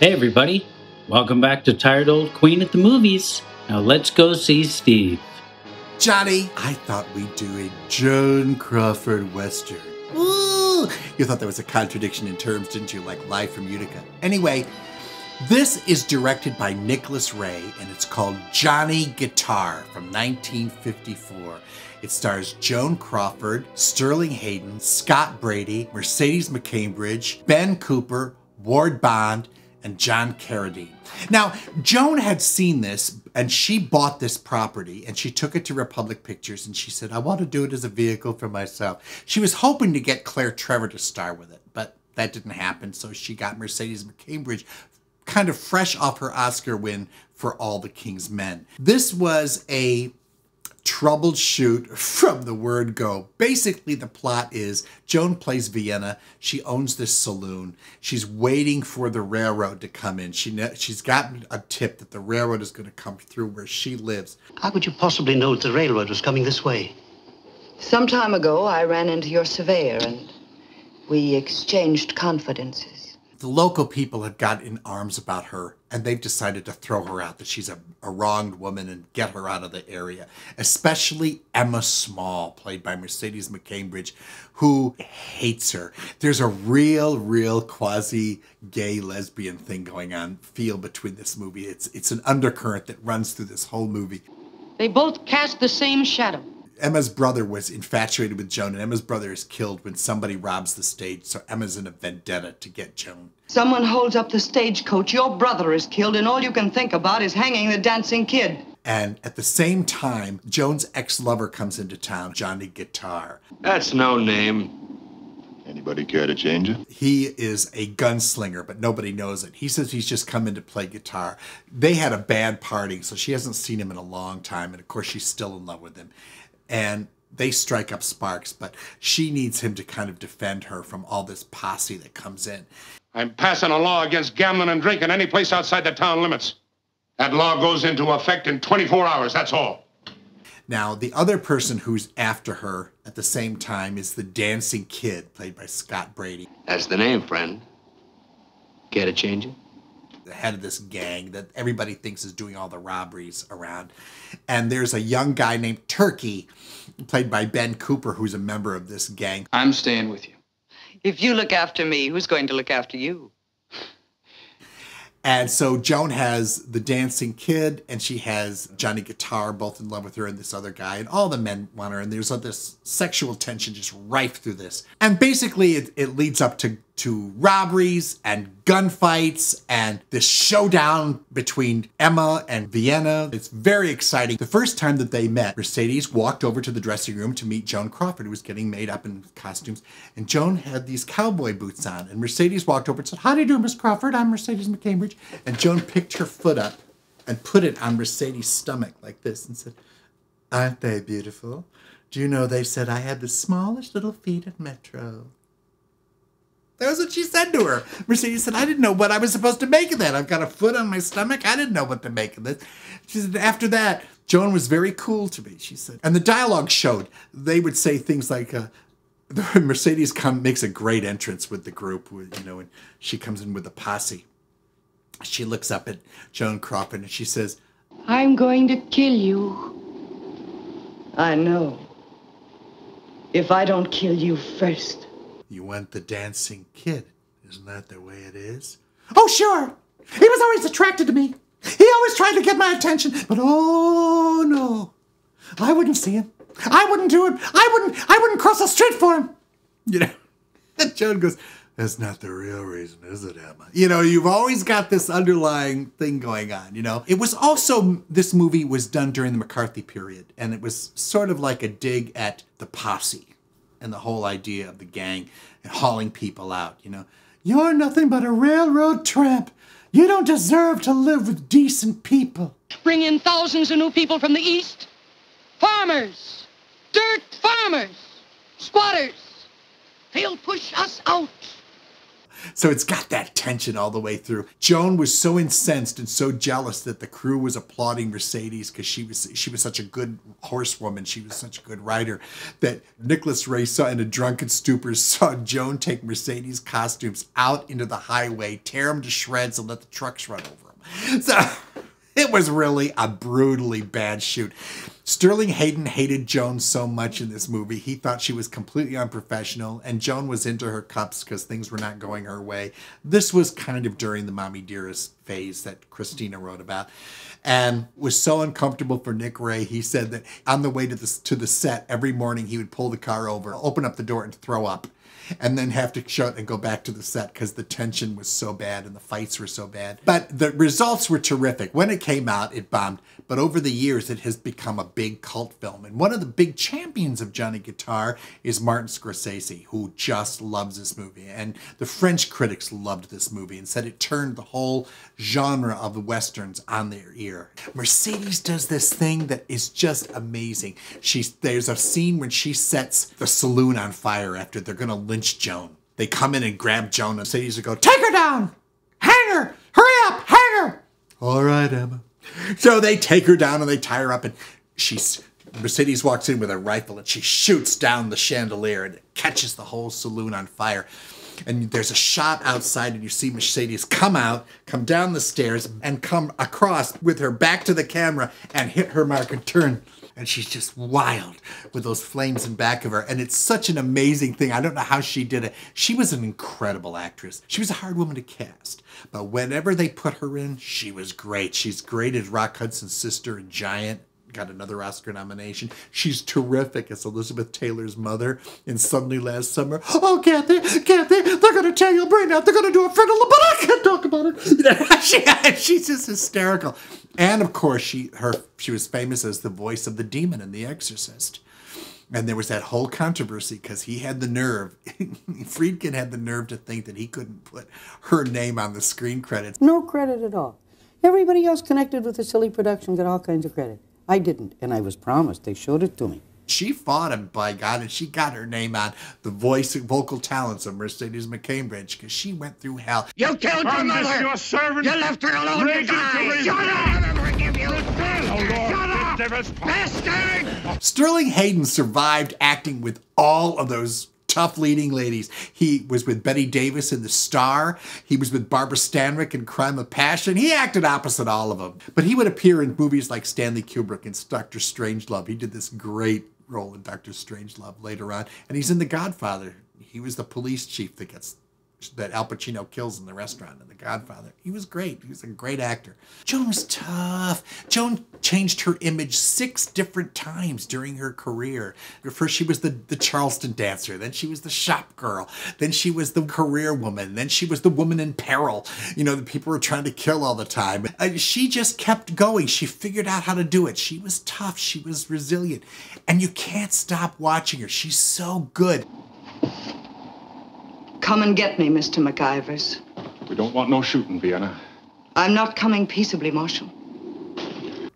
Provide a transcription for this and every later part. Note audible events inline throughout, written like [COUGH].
Hey, everybody. Welcome back to Tired Old Queen at the Movies. Now let's go see Steve. Johnny, I thought we'd do a Joan Crawford Western. Ooh! You thought there was a contradiction in terms, didn't you? Like Live from Utica. Anyway, this is directed by Nicholas Ray and it's called Johnny Guitar from 1954. It stars Joan Crawford, Sterling Hayden, Scott Brady, Mercedes McCambridge, Ben Cooper, Ward Bond, and John Carradine. Now, Joan had seen this and she bought this property and she took it to Republic Pictures and she said, I want to do it as a vehicle for myself. She was hoping to get Claire Trevor to star with it, but that didn't happen. So she got Mercedes McCambridge kind of fresh off her Oscar win for All the King's Men. This was a troubleshoot from the word go. Basically, the plot is Joan plays Vienna. She owns this saloon. She's waiting for the railroad to come in. She she's gotten a tip that the railroad is going to come through where she lives. How could you possibly know that the railroad was coming this way? Some time ago, I ran into your surveyor and we exchanged confidences the local people have got in arms about her and they've decided to throw her out, that she's a, a, wronged woman and get her out of the area. Especially Emma Small, played by Mercedes McCambridge, who hates her. There's a real, real quasi gay lesbian thing going on, feel between this movie. It's, it's an undercurrent that runs through this whole movie. They both cast the same shadow. Emma's brother was infatuated with Joan, and Emma's brother is killed when somebody robs the stage. So Emma's in a vendetta to get Joan. Someone holds up the stagecoach. Your brother is killed, and all you can think about is hanging the dancing kid. And at the same time, Joan's ex lover comes into town, Johnny Guitar. That's no name. Anybody care to change it? He is a gunslinger, but nobody knows it. He says he's just come in to play guitar. They had a bad party, so she hasn't seen him in a long time. And of course, she's still in love with him and they strike up sparks, but she needs him to kind of defend her from all this posse that comes in. I'm passing a law against gambling and drinking any place outside the town limits. That law goes into effect in 24 hours, that's all. Now, the other person who's after her at the same time is the dancing kid, played by Scott Brady. That's the name, friend. Care to change it? The head of this gang that everybody thinks is doing all the robberies around. And there's a young guy named Turkey, played by Ben Cooper, who's a member of this gang. I'm staying with you. If you look after me, who's going to look after you? And so Joan has the dancing kid and she has Johnny Guitar both in love with her and this other guy. And all the men want her. And there's like this sexual tension just rife through this. And basically it, it leads up to to robberies and gunfights and this showdown between Emma and Vienna. It's very exciting. The first time that they met, Mercedes walked over to the dressing room to meet Joan Crawford, who was getting made up in costumes. And Joan had these cowboy boots on. And Mercedes walked over and said, How do you do, Miss Crawford? I'm Mercedes McCambridge. And Joan picked her foot up and put it on Mercedes' stomach like this and said, Aren't they beautiful? Do you know they said I had the smallest little feet at Metro? That was what she said to her. Mercedes said, I didn't know what I was supposed to make of that. I've got a foot on my stomach. I didn't know what to make of this. She said, after that, Joan was very cool to me, she said. And the dialogue showed. They would say things like, uh, [LAUGHS] Mercedes come, makes a great entrance with the group, you know, and she comes in with a posse. She looks up at Joan Crawford and she says, I'm going to kill you. I know. If I don't kill you first. You went the dancing kid. Isn't that the way it is? Oh, sure. He was always attracted to me. He always tried to get my attention. But oh, no. I wouldn't see him. I wouldn't do it. I wouldn't, I wouldn't cross the street for him. You know, [LAUGHS] and Joan goes, that's not the real reason, is it, Emma? You know, you've always got this underlying thing going on, you know? It was also, this movie was done during the McCarthy period, and it was sort of like a dig at the posse and the whole idea of the gang and hauling people out, you know. You're nothing but a railroad tramp. You don't deserve to live with decent people. Bring in thousands of new people from the east. Farmers, dirt farmers, squatters. They'll push us out. So it's got that tension all the way through. Joan was so incensed and so jealous that the crew was applauding Mercedes because she was she was such a good horsewoman. She was such a good rider that Nicholas Ray saw in a drunken stupor [LAUGHS] saw Joan take Mercedes costumes out into the highway, tear them to shreds, and let the trucks run over them. So [LAUGHS] it was really a brutally bad shoot. Sterling Hayden hated Joan so much in this movie. He thought she was completely unprofessional, and Joan was into her cups because things were not going her way. This was kind of during the Mommie Dearest phase that Christina wrote about, and was so uncomfortable for Nick Ray. He said that on the way to the to the set every morning he would pull the car over, open up the door, and throw up and then have to shut and go back to the set because the tension was so bad and the fights were so bad. But the results were terrific. When it came out, it bombed. But over the years, it has become a big cult film. And one of the big champions of Johnny Guitar is Martin Scorsese, who just loves this movie. And the French critics loved this movie and said it turned the whole genre of the Westerns on their ear. Mercedes does this thing that is just amazing. She's, there's a scene when she sets the saloon on fire after they're going to lynch Joan. They come in and grab Joan and Mercedes will go, take her down! Hang her! Hurry up! Hang her! All right, Emma. So they take her down and they tie her up, and she's Mercedes walks in with a rifle and she shoots down the chandelier and catches the whole saloon on fire. And there's a shot outside, and you see Mercedes come out, come down the stairs, and come across with her back to the camera and hit her mark and turn. And she's just wild with those flames in back of her. And it's such an amazing thing. I don't know how she did it. She was an incredible actress. She was a hard woman to cast. But whenever they put her in, she was great. She's great as Rock Hudson's sister in Giant got another Oscar nomination. She's terrific as Elizabeth Taylor's mother in Suddenly Last Summer. Oh, Kathy, Kathy, they're going to tear your brain out. They're going to do a frontal, but I can't talk about it. [LAUGHS] she, she's just hysterical. And of course, she her she was famous as the voice of the demon in The Exorcist. And there was that whole controversy because he had the nerve, [LAUGHS] Friedkin had the nerve to think that he couldn't put her name on the screen credits. No credit at all. Everybody else connected with the silly production got all kinds of credit. I didn't, and I was promised. They showed it to me. She fought him, by God, and she got her name on the voice vocal talents of Mercedes McCambridge because she went through hell. You killed your I'm mother. your servant. You left her alone to die. to Shut up! I'll never forgive you. Oh, Lord, Shut up! the Bastard! Sterling Hayden survived acting with all of those tough leading ladies. He was with Bette Davis in The Star. He was with Barbara Stanwyck in Crime of Passion. He acted opposite all of them. But he would appear in movies like Stanley Kubrick and Doctor Strangelove. He did this great role in Doctor Strangelove later on. And he's in The Godfather. He was the police chief that gets that Al Pacino kills in the restaurant in The Godfather. He was great. He was a great actor. Joan was tough. Joan changed her image six different times during her career. First, she was the, the Charleston dancer. Then she was the shop girl. Then she was the career woman. Then she was the woman in peril. You know, the people were trying to kill all the time. Uh, she just kept going. She figured out how to do it. She was tough. She was resilient. And you can't stop watching her. She's so good. Come and get me, Mr. McIvers. We don't want no shooting, Vienna. I'm not coming peaceably, Marshal.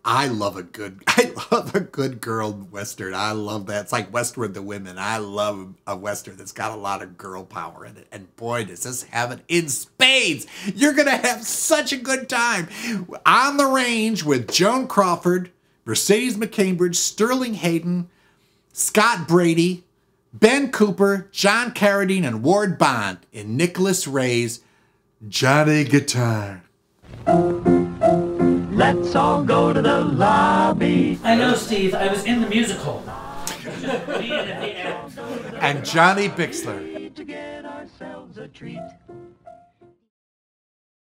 I love a good [LAUGHS] I love a good girl western. I love that. It's like Westward the Women. I love a western that's got a lot of girl power in it. And boy, does this have it in spades. You're gonna have such a good time. On the range with Joan Crawford, Mercedes McCambridge, Sterling Hayden, Scott Brady, Ben Cooper, John Carradine, and Ward Bond in Nicholas Ray's Johnny Guitar. Let's all go to the lobby. I know, Steve. I was in the musical. And Johnny Bixler.